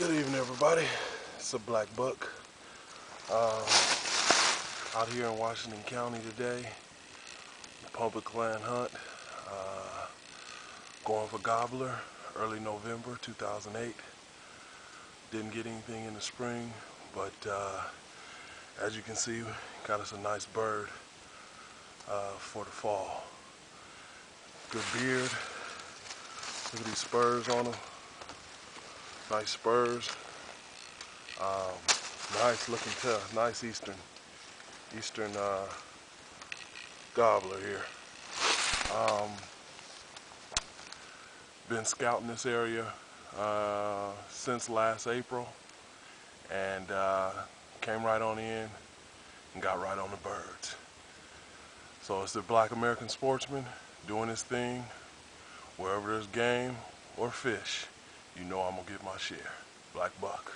everybody, it's a black buck uh, out here in Washington County today. Public land hunt, uh, going for gobbler, early November 2008. Didn't get anything in the spring, but uh, as you can see, got us a nice bird uh, for the fall. Good beard. Look at these spurs on him nice spurs. Um, nice looking tail, nice eastern, eastern uh, gobbler here. Um, been scouting this area uh, since last April and uh, came right on in and got right on the birds. So it's the black American sportsman doing his thing wherever there's game or fish you know I'm gonna get my share. Black buck.